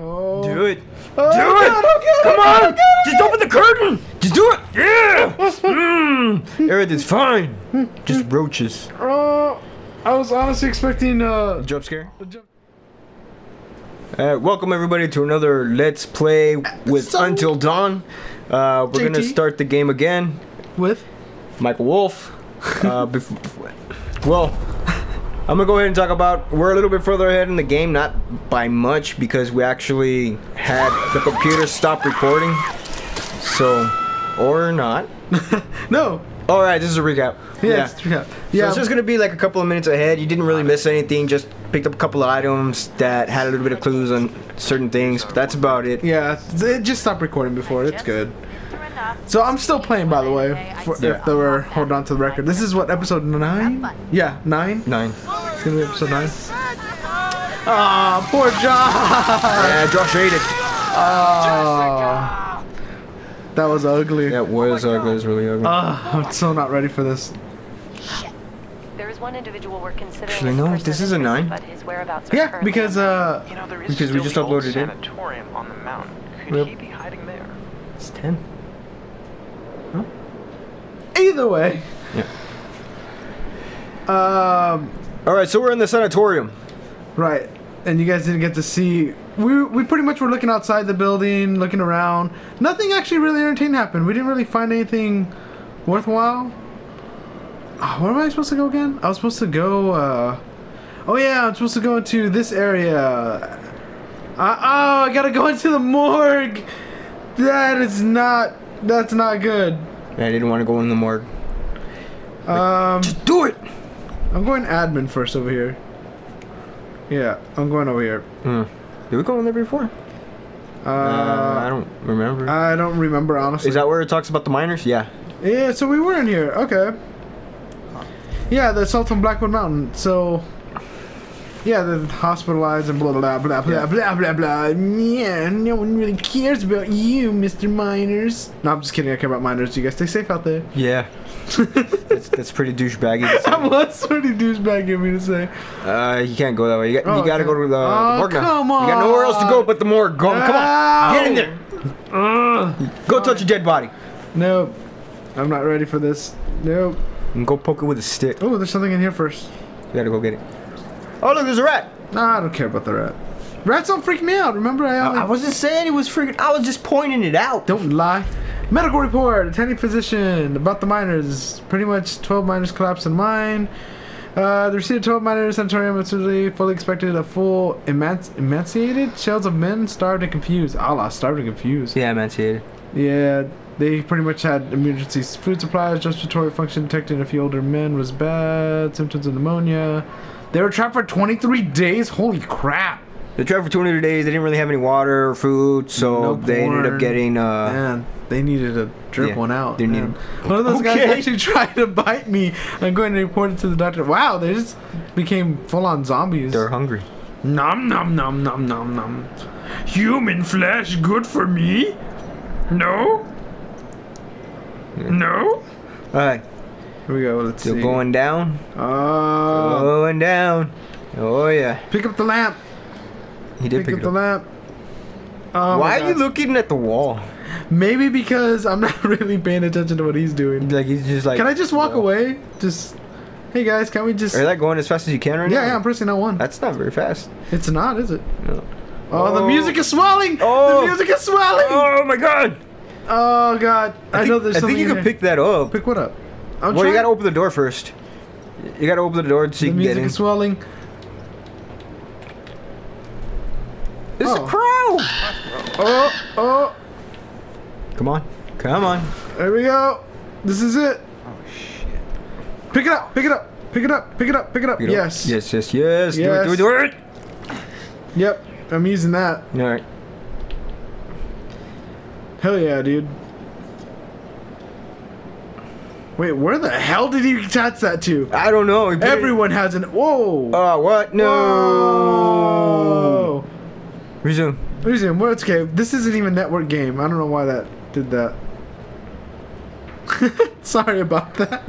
Oh. Do it. Oh, do it. God, Come on. Just open the curtain. Just do it. Yeah. mm. Everything's fine. Just roaches. Oh, I was honestly expecting uh. Jump scare. jump- Uh, welcome everybody to another Let's Play with So- Until Dawn. Uh, we're gonna start the game again. With Michael Wolf. Uh, well, I'm gonna go ahead and talk about. We're a little bit further ahead in the game, not by much, because we actually had the computer stop recording. So, or not. no. All right, this is a recap. Yeah. Yeah. Yeah. So it's just gonna be like a couple of minutes ahead. You didn't really miss anything. Just picked up a couple of items that had a little bit of clues on certain things, but that's about it. yeah. It just stopped recording before. It's good. So I'm still playing, by the way. For, If they were holding on to the record, this is what episode nine. Yeah, nine. Nine. It's gonna be episode nine. Ah, poor Josh. Yeah, Josh ate it. Ah, that was ugly. That was ugly. It was really ugly. Ah, I'm so not ready for this. There is one individual we're considering. Actually, as no, this is a nine. But his whereabouts Yeah, because uh, You know, there is Because we just the uploaded it. on the mountain. Could Yep. he be hiding there? It's ten. either way. Yeah. Um, All right, so we're in the sanatorium. right. And you guys didn't get to see. We we pretty much were looking outside the building, looking around. Nothing actually really entertaining happened. We didn't really find anything worthwhile. Ah, where am I supposed to go again? I was supposed to go. uh... Oh yeah, I'm supposed to go into this area. Uh, oh, I gotta go into the morgue. That is not. That's not good. I didn't want to go in the morgue. Um, Just do it. I'm going admin first over here. Yeah, I'm going over here. Hmm. Did we go in there before? Uh, Uh, I don't remember. I don't remember honestly. Is that where it talks about the miners? Yeah. Yeah, so we were in here. Okay. Yeah, the assault on Blackwood Mountain. So, yeah, the hospitalized and blah blah blah blah Yeah. blah blah blah. Yeah, no one really cares about you, Mr. Miners. No, I'm just kidding. I care about miners. You guys stay safe out there. Yeah. that's, that's pretty douchebaggy. to say. that was pretty douchebag of me to say. Uh, you can't go that way. You, got, Oh, you gotta okay. go to the, Oh, the morgue now. come You got nowhere else to go but the morgue. Go, come on. Get in there. Go touch a dead body. Nope. I'm not ready for this. Nope. And go poke it with a stick. Oh, there's something in here first. You gotta go get it. Oh, look, there's a rat. Nah, I don't care about the rat. Rats don't freak me out. Remember, I, I, only... I wasn't saying it was freaking. I was just pointing it out. Don't lie. Medical report, attending physician about the miners. Pretty much 12 miners collapsed in mine. Uh, the receipt of 12 miners sanatorium absolutely fully expected a full emanci- emaciated shells of men starved and confused. Allah, starved and confused. Yeah, emancipated. Yeah, they pretty much had emergency food supplies, respiratory function detected in a few older men was bad, symptoms of pneumonia. They were trapped for 23 days? Holy crap. They trapped for 200 days. They didn't really have any water or food, so No they ended up getting. uh Man, they needed to drip yeah, one out. they needed- One of those guys actually tried to bite me. I'm going to report it to the doctor. Wow, they just became full on zombies. They're hungry. Nom nom nom nom nom nom. Human flesh good for me? No? No? All right, Here we go. Let's still see. going down. Uh, Going down. Oh yeah, pick up the lamp. he did Pick, pick, up it the lamp. Oh Why are you looking at the wall? Maybe because I'm not really paying attention to what he's doing. Like he's just like. Can I just walk wall. away? Just, hey guys, can we just? Are you like going as fast as you can right Yeah, now? yeah, I'm pressing L1. That's not very fast. It's not, is it? No. Oh, the Oh. music is swelling! Oh. The music is swelling! Oh, Oh my god! Oh god. I, think, know there's something. I think you can pick that up. Pick what up? I'm well, you gotta open the door first. You gotta open the door so The you can get in. The music is swelling. It's Oh. a crow! Oh, oh, Come on. Come on. there we go. This is it. Oh shit. Pick it up, pick it up, pick it up, pick it up, pick it up. Pick it up. yes. Yes, yes, yes. Do it, do it, do it. Yep, I'm using that. Alright. Hell yeah, dude. Wait, where the hell did he attach that to? I don't know. he put it- Everyone has an. Whoa! Oh, what? No. Whoa! Resume. Resume. Well, it's okay. This isn't even a network game. I don't know why that did that. Sorry about that.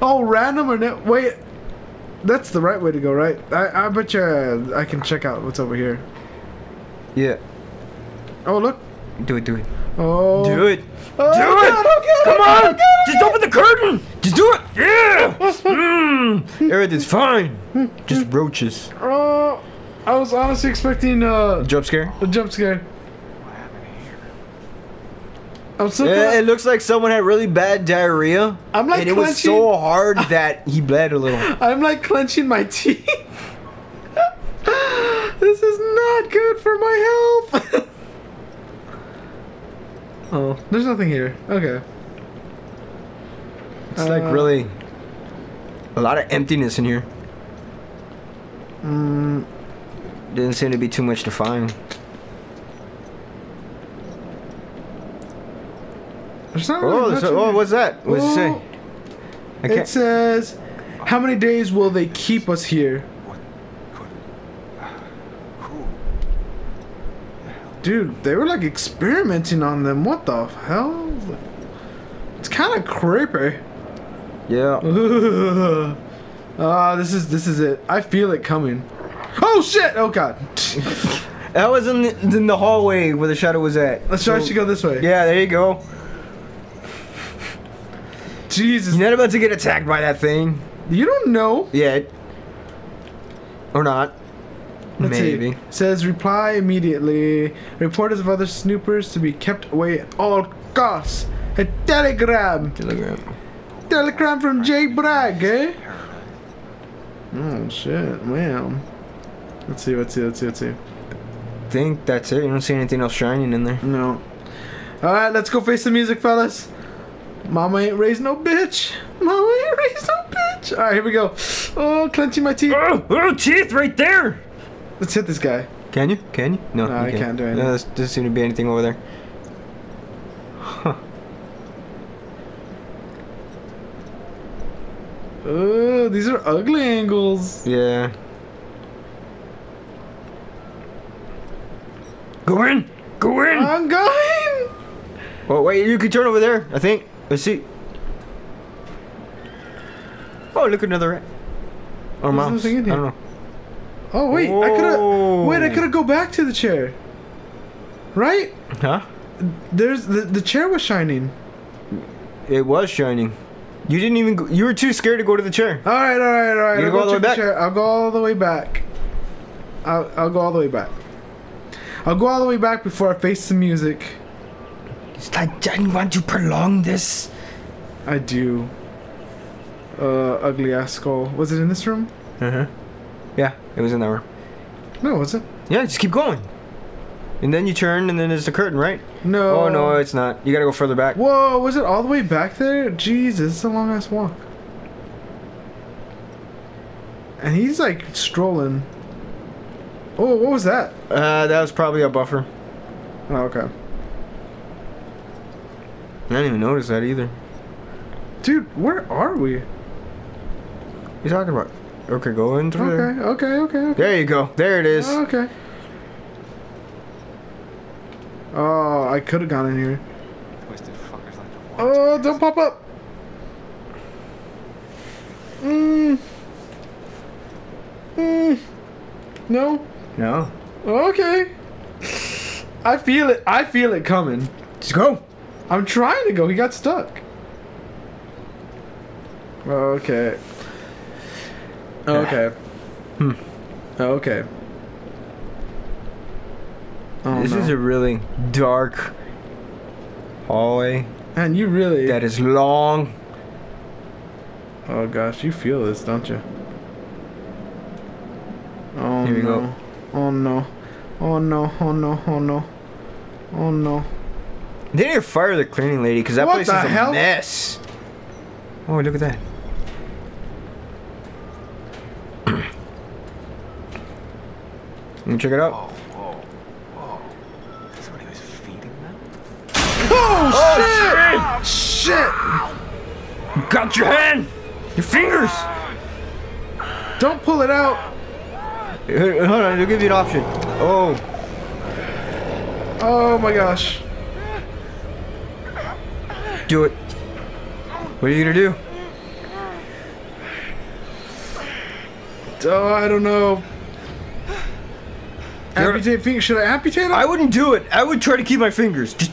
Oh, random or net? Wait, that's the right way to go, right? I I bet you uh, I can check out what's over here. Yeah. Oh look. Do it, do it. Oh. Do it. Oh, Do God, it. oh, God, Come oh, God, on. oh, God, Just open the curtain. Just do it. Yeah. mm. Everything's fine. Just roaches. Oh, I was honestly expecting uh, Jump scare. a jump scare. What happened here? I'm so. Yeah, it looks like someone had really bad diarrhea. I'm like and it was so hard that he bled a little. I'm like clenching my teeth. this is not good for my health. oh, there's nothing here. Okay. It's like Uh, really a lot of emptiness in here. Mm, Didn't seem to be too much to find. there's not really Oh, so, oh what's that? What's it say? Oh, It says, "How many days will they keep us here?" What could... Who? The hell? Dude, they were like experimenting on them. What the hell? It's kind of creepy. Yeah. Ah, this is this is it. I feel it coming. Oh shit! Oh god. That was in the, in the hallway where the shadow was at. Let's try So- to go this way. Yeah, there you go. Jesus. You're not about to get attacked by that thing. You don't know. Yet. Or not. Let's Maybe. see. Says reply immediately. Reporters of other snoopers to be kept away at all costs. A telegram. Telegram. Telegram from Jay Bragg, eh? Oh shit, man. Let's see. Let's see. Let's see. Let's see. think that's it. You don't see anything else shining in there. No. All right, let's go face the music, fellas. Mama ain't raised no bitch. Mama ain't raised no bitch. All right, here we go. Oh, clenching my teeth. Oh, oh, teeth right there. Let's hit this guy. Can you? Can you? No, No, you I can't do anything. No, there doesn't seem to be anything over there. Huh. Oh, these are ugly angles. Yeah. Go in. Go in. I'm going. oh wait, you can turn over there. I think. Let's see. Oh, look another rat. Or There's mouse. I don't know. Oh wait, I could have. Wait, I could have go back to the chair. Right? Huh? There's the the chair was shining. It was shining. You didn't even. Go, you were too scared to go to the chair. All right, all right, all right. You I'll go all the way back? chair. I'll go all the way back. I'll I'll go all the way back. I'll go all the way back before I face the music. It's like I want to prolong this. I do. Uh, ugly ass skull. Was it in this room? Uh huh. Yeah, it was in that room. No, was it? Yeah, just keep going. And then you turn, and then there's the curtain, right? No. Oh no, it's not. You gotta go further back. Whoa, was it all the way back there? Jesus, it's a long ass walk. And he's like strolling. Oh, what was that? Uh, that was probably a buffer. Oh, okay. I didn't even notice that either. Dude, where are we? What you talking about? Okay, go in through there. Okay, okay, okay, okay. There you go. There it is. Okay. Oh, I could have gone in here. Twisted fuckers like to watch. Oh, don't pop up. Mmm. Mmm. No. No. Okay. I feel it. I feel it coming. Just go. I'm trying to go. He got stuck. Okay. Okay. Hmm. Okay. Oh, this no. is a really dark hallway and you really. that is long. Oh gosh, you feel this, don't you? Oh Here we no. go. Oh no. Oh no. Oh no. Oh no. Oh no. They need to fire the cleaning lady because that What place the is a hell? mess. Oh, look at that. Let me check it out. Whoa, whoa, whoa. Is this what was feeding them? Oh, oh shit! Shit! Got your hand! Your fingers! Don't pull it out. Here, Hold on, they'll give you an option. Oh, Oh my gosh. do it. What are you gonna do? Oh, I don't know. Amputate finger. Should I amputate him? I wouldn't do it. I would try to keep my fingers. Just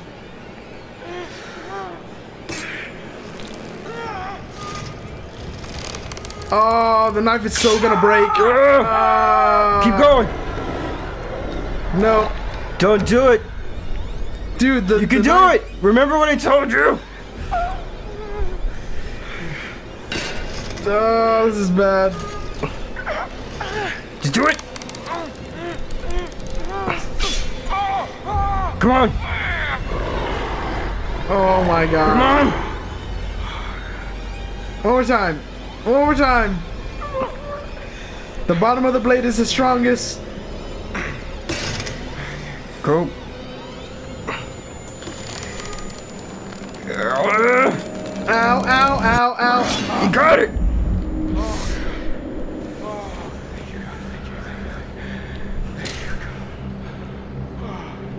Oh, the knife is so gonna break. Ah. keep going. No, Don't do it. dude. The, You can the do knife- it. Remember what I told you? Oh, this is bad. Just do it. Come on. Oh my god. Come on. One more time. One more time. The bottom of the blade is the strongest. Go. Ow, ow, ow, ow. You got it.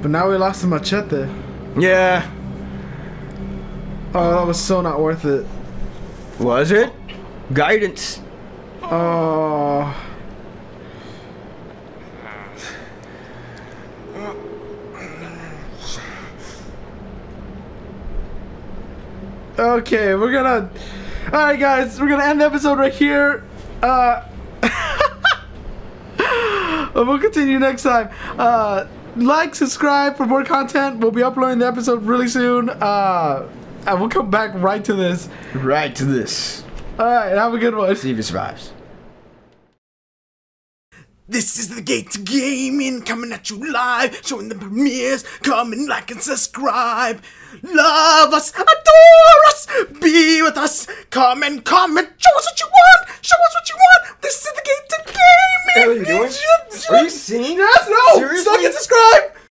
But now we lost the machete. Yeah. Oh, that was so not worth it. Was it? Guidance. Oh. Okay, we're gonna. Alright, guys, we're gonna end the episode right here. Uh. we'll continue next time. Uh, like, subscribe for more content. We'll be uploading the episode really soon. Uh, and we'll come back right to this. Right to this. Alright, have a good one. See if it survives. This is the Gate to Gaming coming at you live, showing the premieres. Come and like and subscribe. Love us, adore us, be with us. Come and comment, show us what you want, show us what you want. This is the Gate to Gaming. Are you doing? Are you singing? Yes, no, Seriously? Like and subscribe.